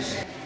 Thanks.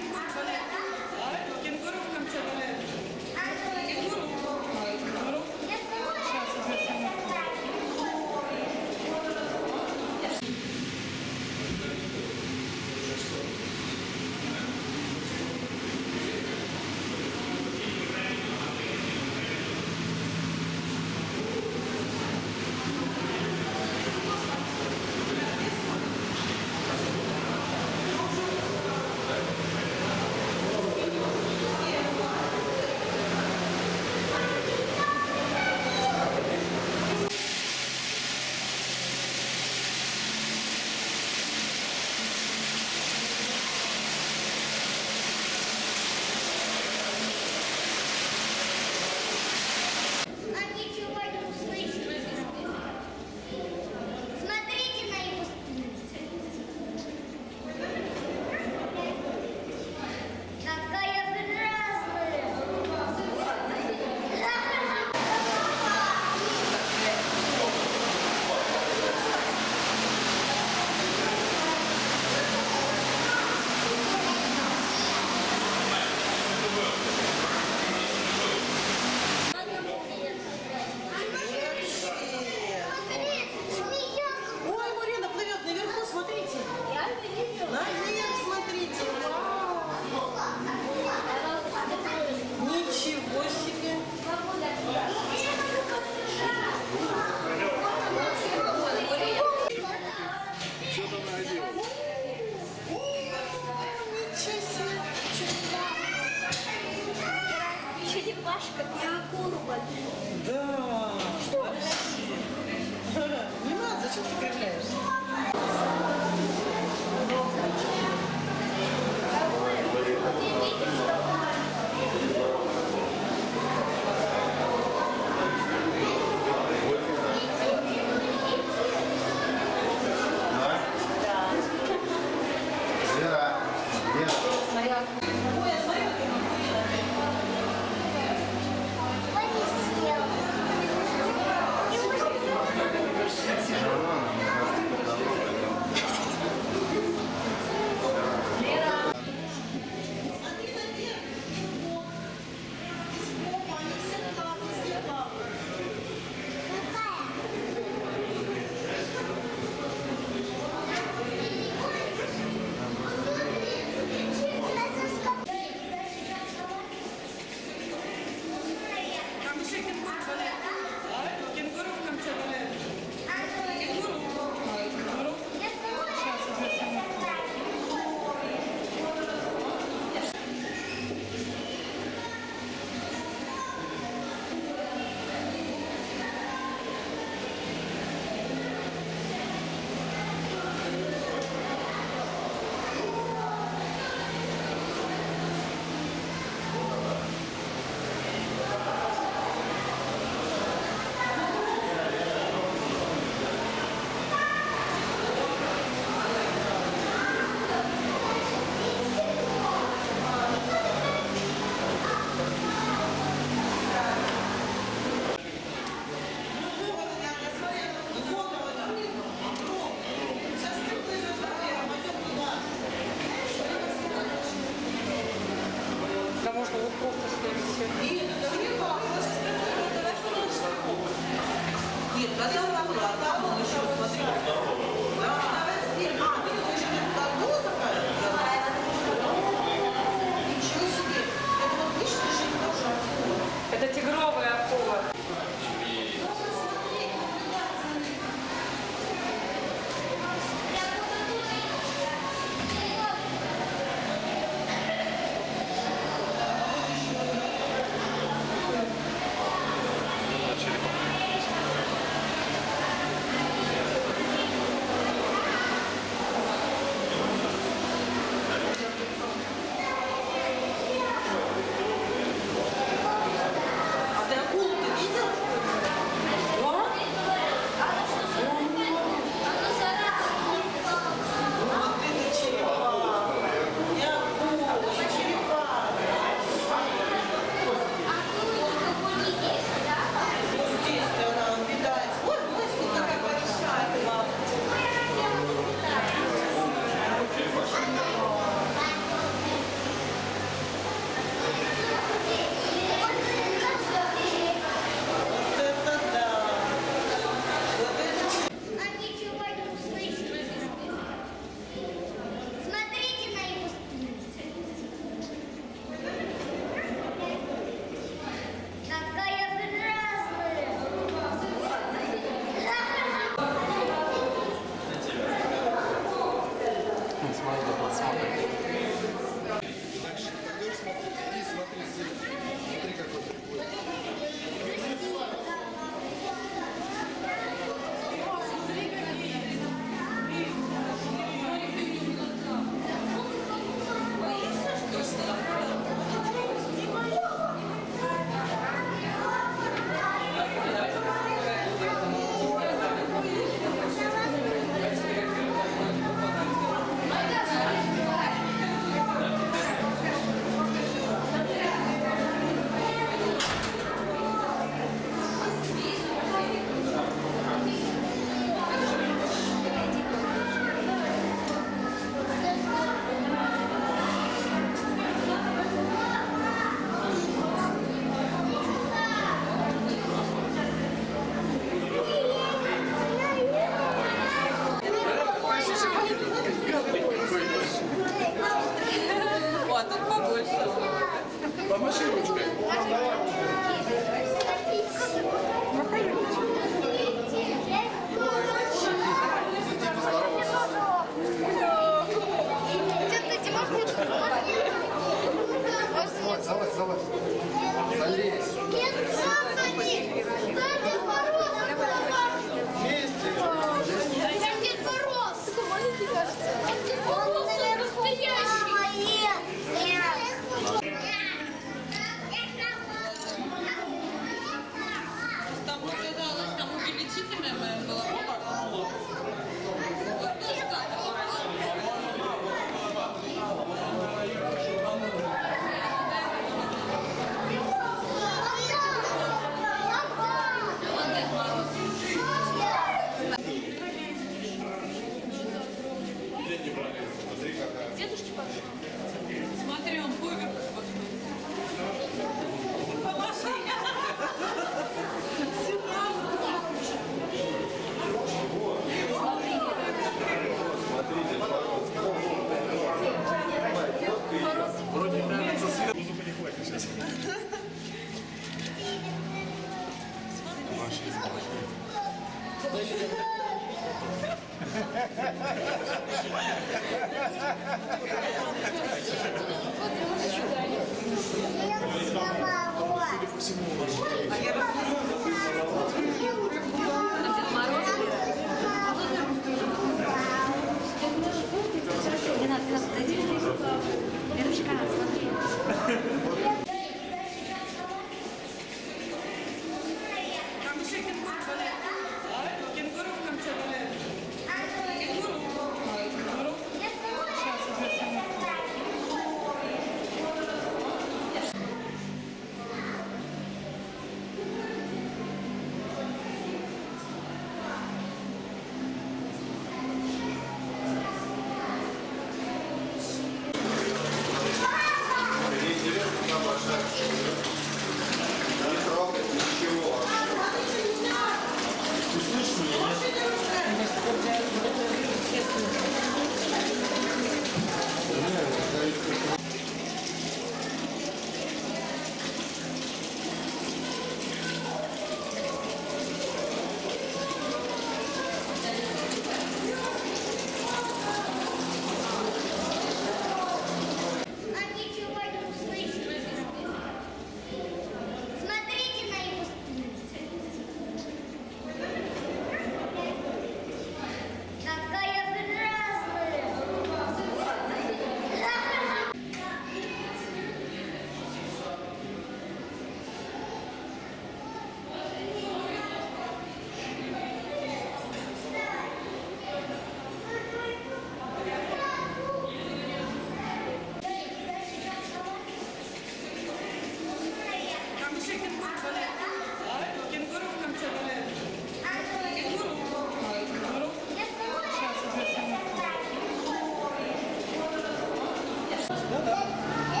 Não dá.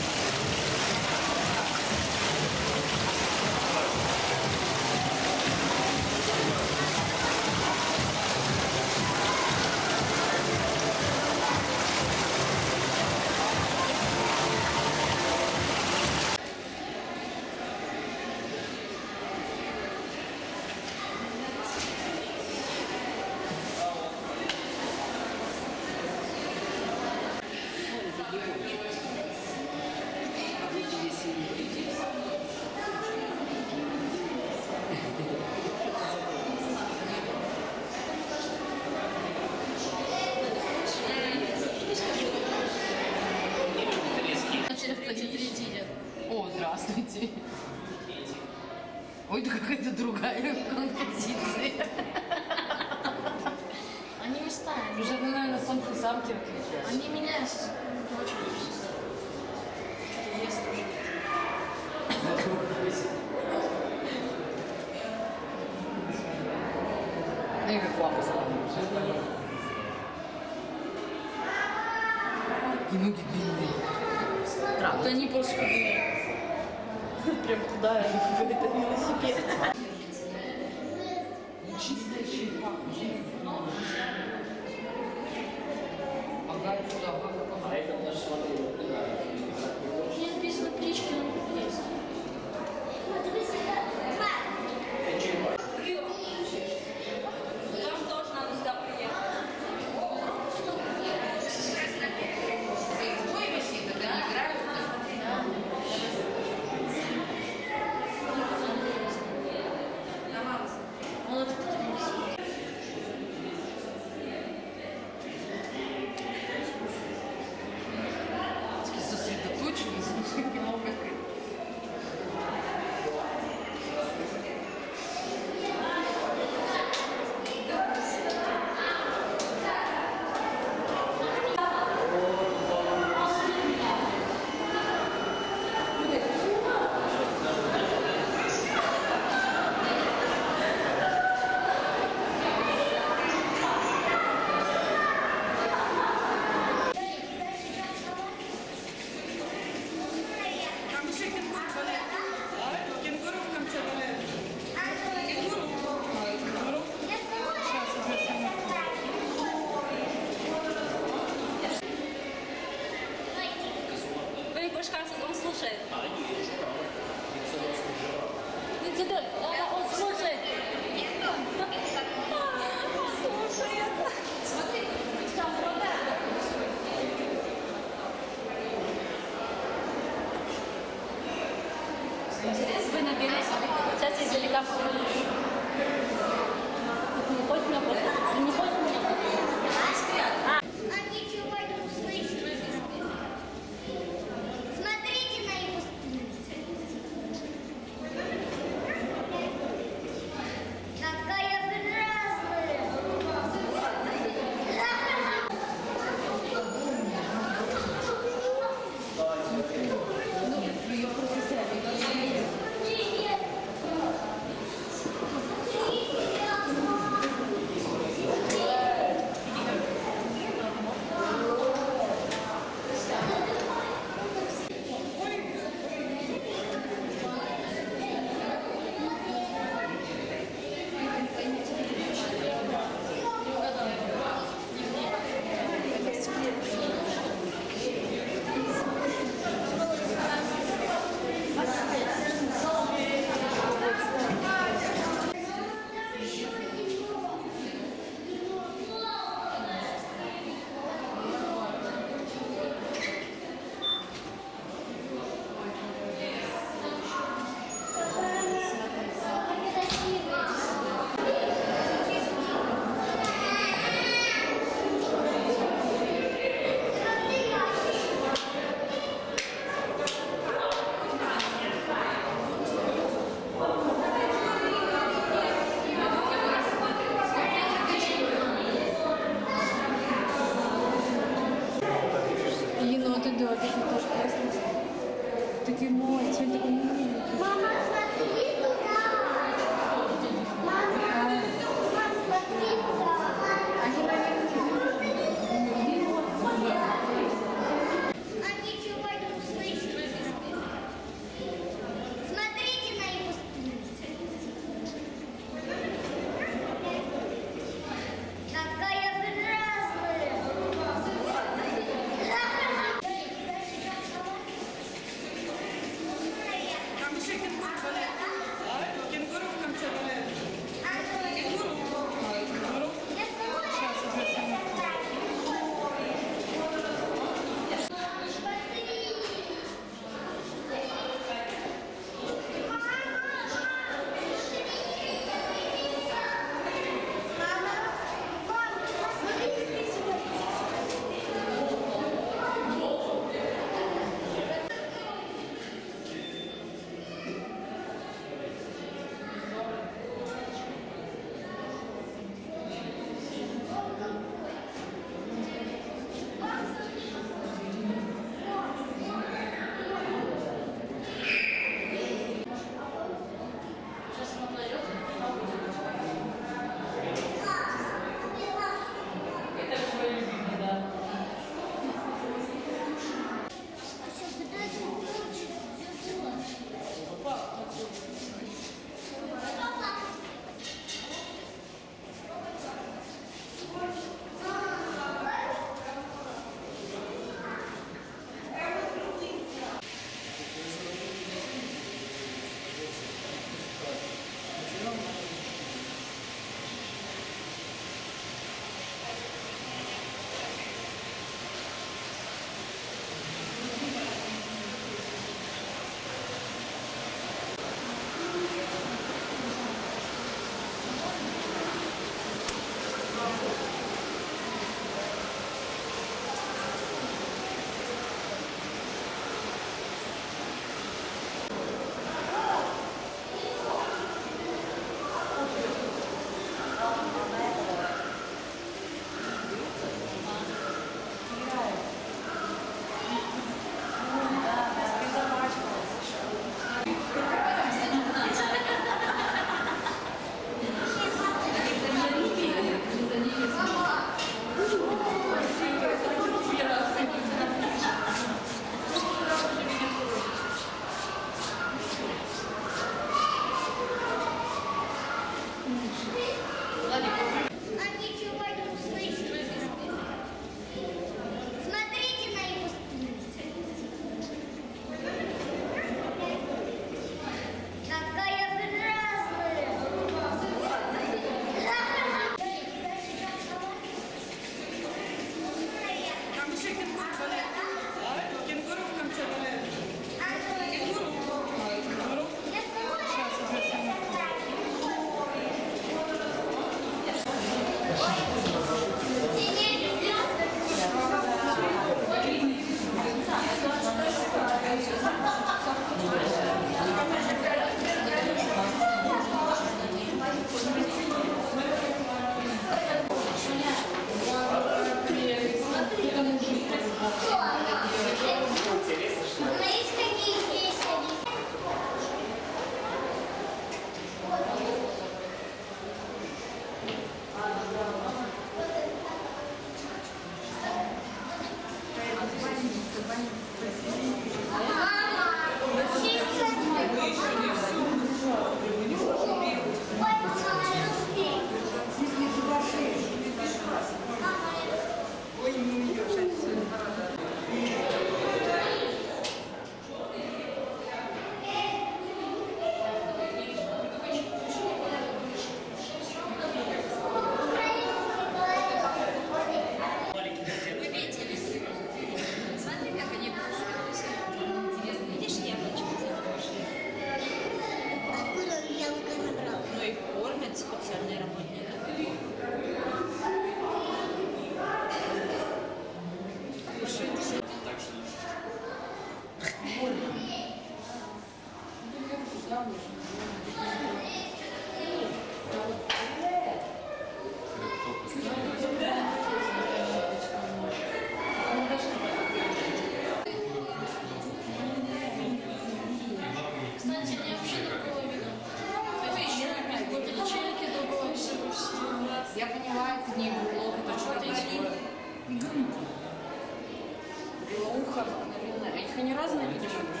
не разные вещи.